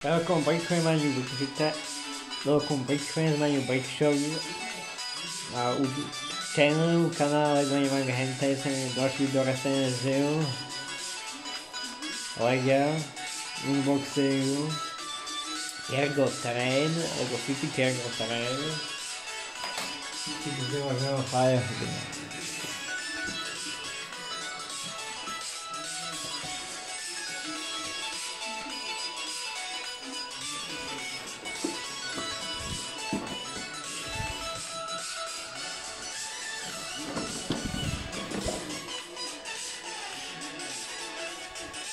Welkom bij mijn mijn Wikipedia. Welkom bij mijn mijn Bike Show. A, o channel, o canal do Ivan Hentai gosto de Dora Senazeu. Olha, um boxeio. Ergotren, eu gosto de Ergotren. Que dizer, agora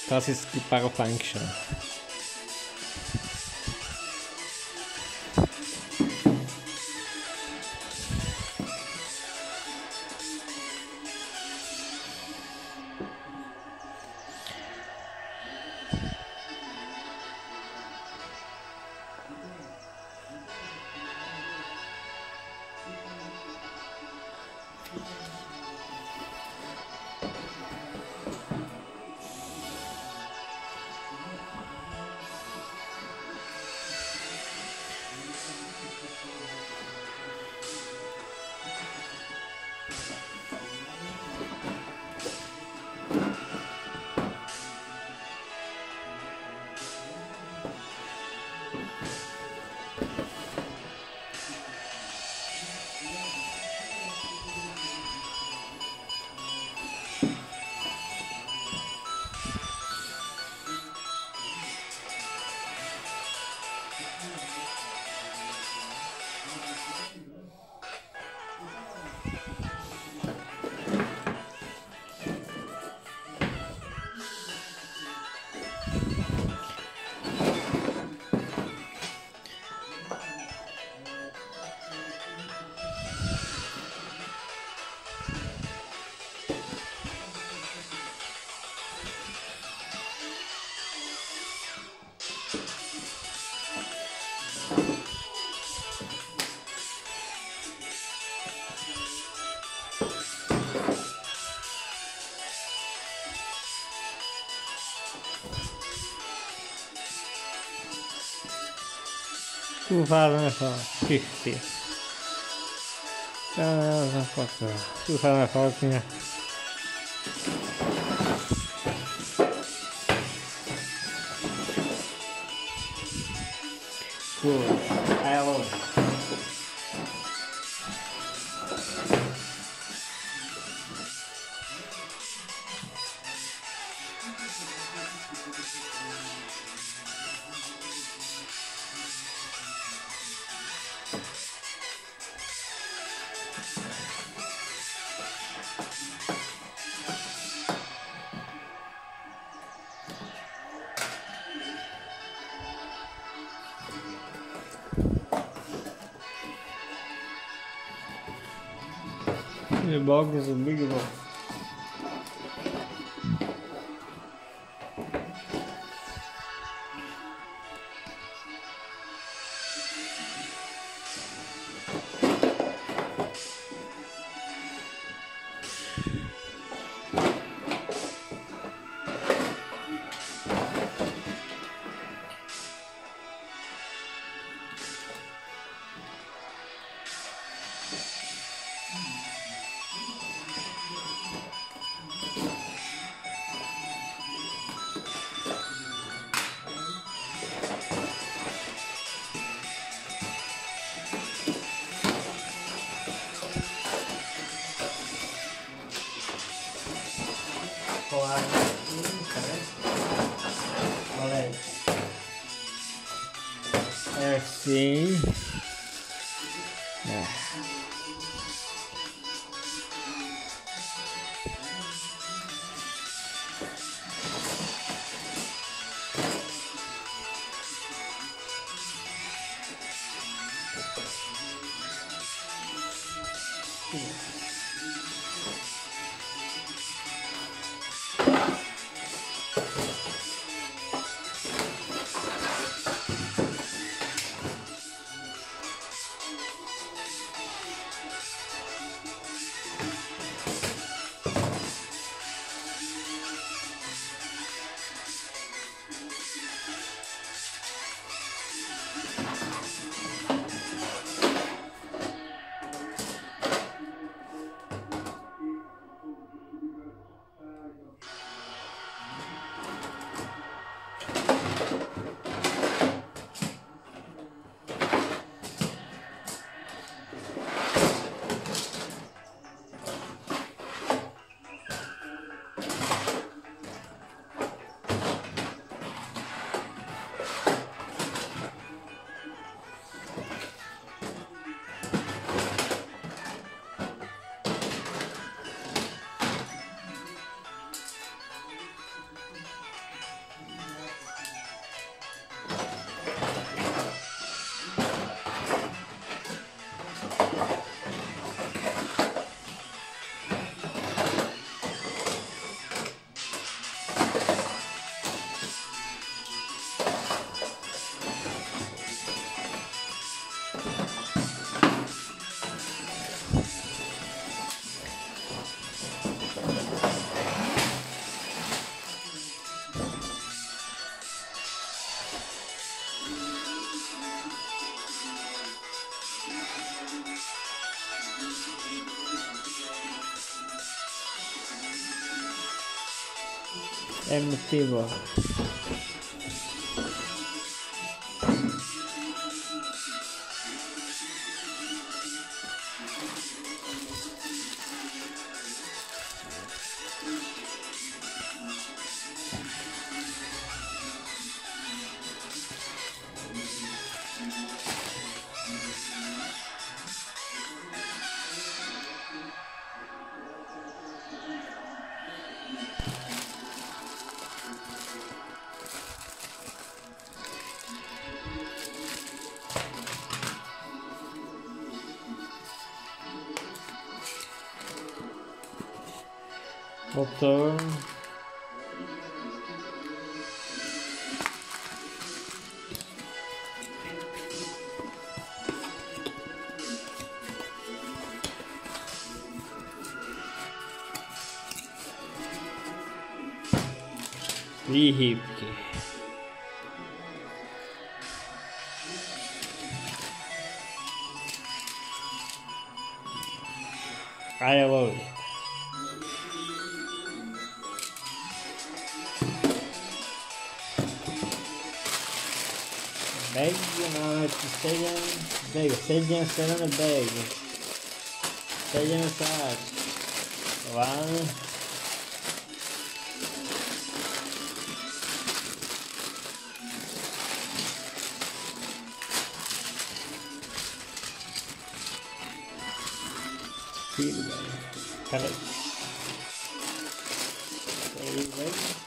Das ist die Baroplank'sche. 祝发财好嘿嘿祝发财好吃啊祝发财好好听啊祝 The box is a big box. Sim. M fever. Water. Липки. I love it. Belgien no Stadium, Belgien, Stadium Stadium Belgien. Stadium Stars. One. Correct. Very well.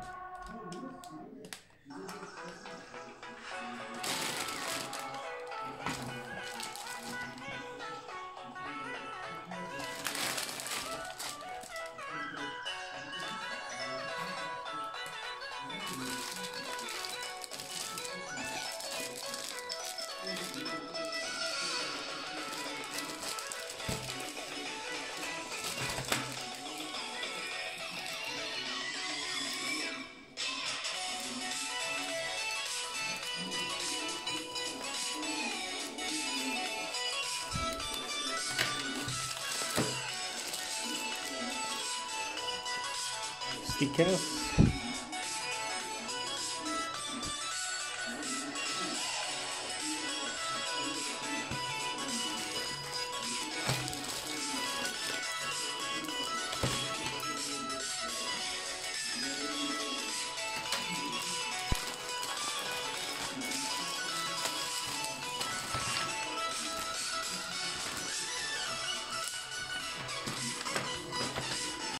Be careful.